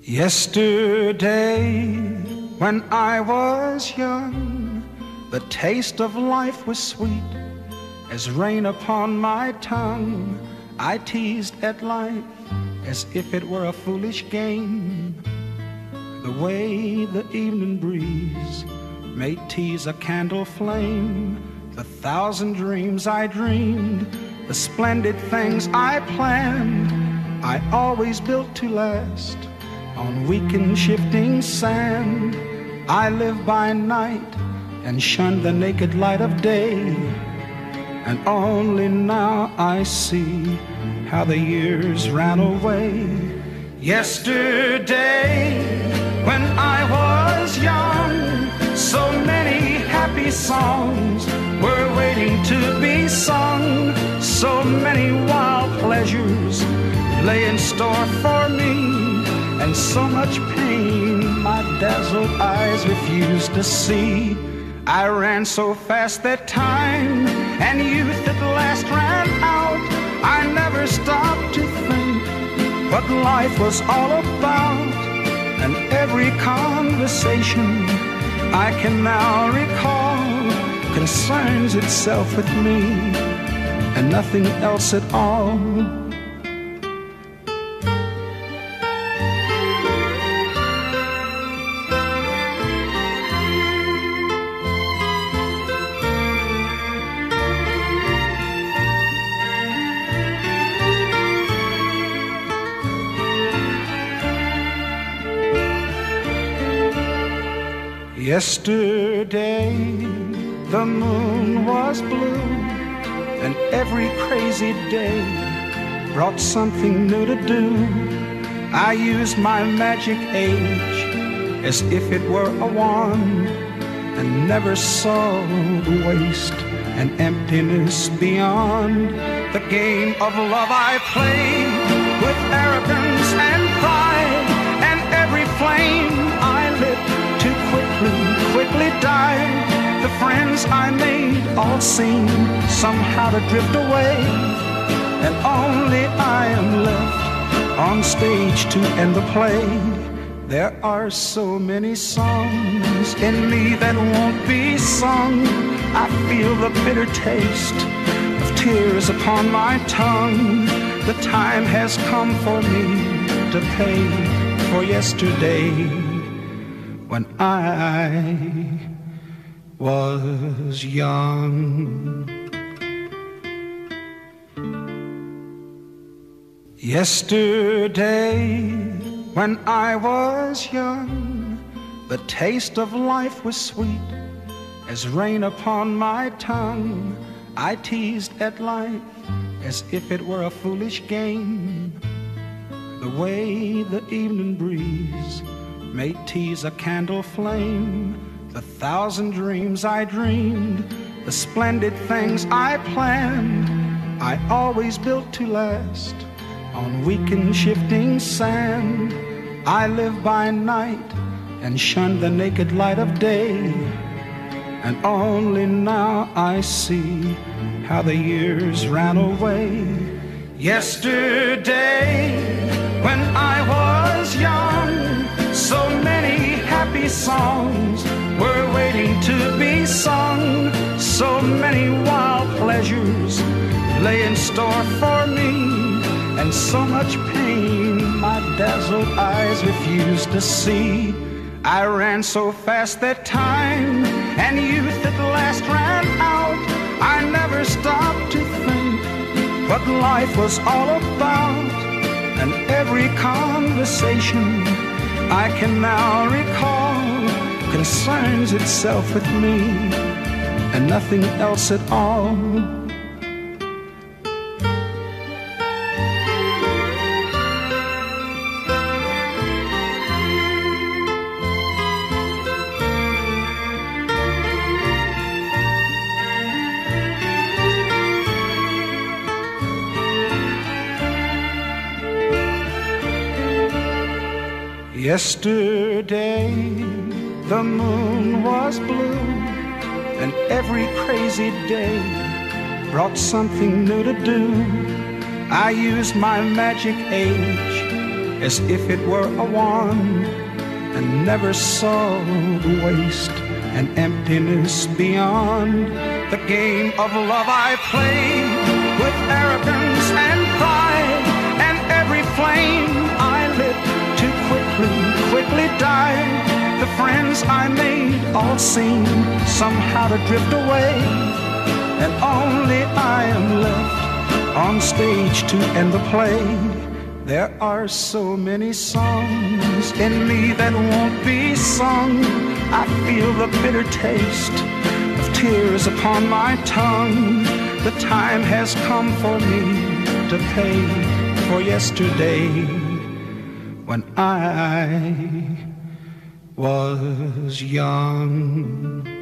Yesterday, when I was young, the taste of life was sweet as rain upon my tongue. I teased at life as if it were a foolish game. The way the evening breeze may tease a candle flame, the thousand dreams I dreamed, the splendid things I planned, I always built to last on weak and shifting sand. I live by night and shun the naked light of day. And only now I see how the years ran away. Yesterday, when I was young, so many happy songs were waiting to be sung. So many wild pleasures lay in store for me and so much pain my dazzled eyes refused to see. I ran so fast that time and youth at last ran out. I never stopped to think what life was all about, and every conversation I can now recall concerns itself with me and nothing else at all. Yesterday the moon was blue, and every crazy day brought something new to do. I used my magic age as if it were a wand, and never saw the waste and emptiness beyond. The game of love I played with arrogance friends I made all seem somehow to drift away. And only I am left on stage to end the play. There are so many songs in me that won't be sung. I feel the bitter taste of tears upon my tongue. The time has come for me to pay for yesterday when I was young. Yesterday, when I was young, the taste of life was sweet as rain upon my tongue. I teased at life as if it were a foolish game. The way the evening breeze may tease a candle flame. The thousand dreams I dreamed, the splendid things I planned, I always built to last on weak and shifting sand. I live by night and shun the naked light of day. And only now I see how the years ran away. Yesterday, when I was young, so many happy songs waiting to be sung. So many wild pleasures lay in store for me. And so much pain my dazzled eyes refused to see. I ran so fast that time and youth at last ran out. I never stopped to think what life was all about. And every conversation I can now recall concerns itself with me and nothing else at all. Yesterday the moon was blue, and every crazy day brought something new to do. I used my magic age as if it were a wand and never saw the waste and emptiness beyond. The game of love I played with arrogance and pride, and every flame I lit too quickly, quickly died. Friends I made all seem somehow to drift away, and only I am left on stage to end the play. There are so many songs in me that won't be sung. I feel the bitter taste of tears upon my tongue. The time has come for me to pay for yesterday when I was young.